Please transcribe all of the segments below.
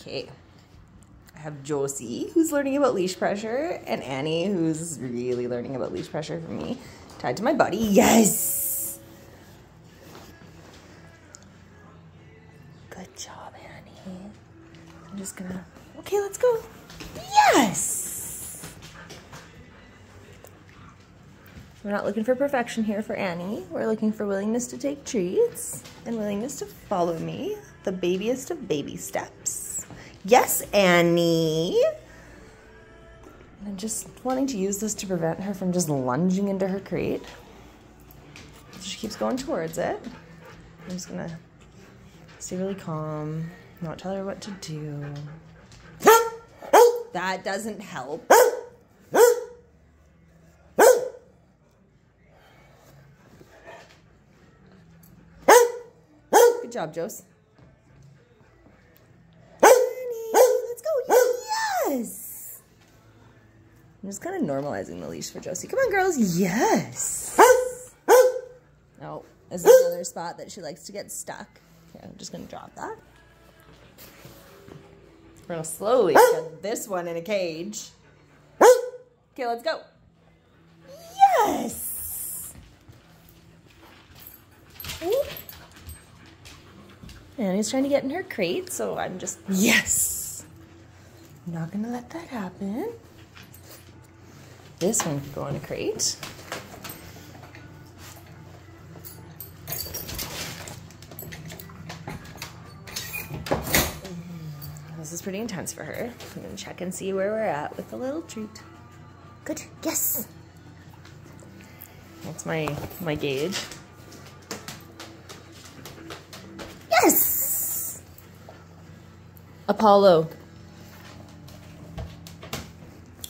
Okay. I have Josie, who's learning about leash pressure, and Annie, who's really learning about leash pressure for me, tied to my body. Yes! Good job, Annie. I'm just gonna, okay, let's go. Yes! We're not looking for perfection here for Annie. We're looking for willingness to take treats and willingness to follow me, the babiest of baby steps. Yes, Annie. I'm just wanting to use this to prevent her from just lunging into her crate. She keeps going towards it. I'm just gonna stay really calm, not tell her what to do. That doesn't help. Good job, Josie. let's go. Yes. I'm just kind of normalizing the leash for Josie. Come on, girls. Yes. Oh, is there another spot that she likes to get stuck? Okay, I'm just going to drop that. We're going to slowly get this one in a cage. Okay, let's go. Yes. Ooh. Annie's trying to get in her crate, so I'm just, yes. I'm not gonna let that happen. This one can go in a crate. Mm, this is pretty intense for her. I'm gonna check and see where we're at with the little treat. Good, yes. That's my, my gauge. Yes! Apollo.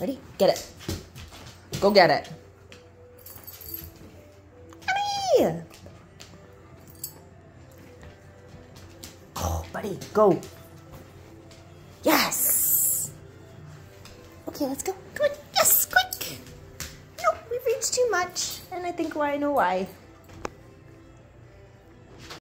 Ready? Get it. Go get it. Annie! Oh, buddy, go. Yes! Okay, let's go. Come on. Yes, quick. Nope, we've reached too much. And I think why I know why.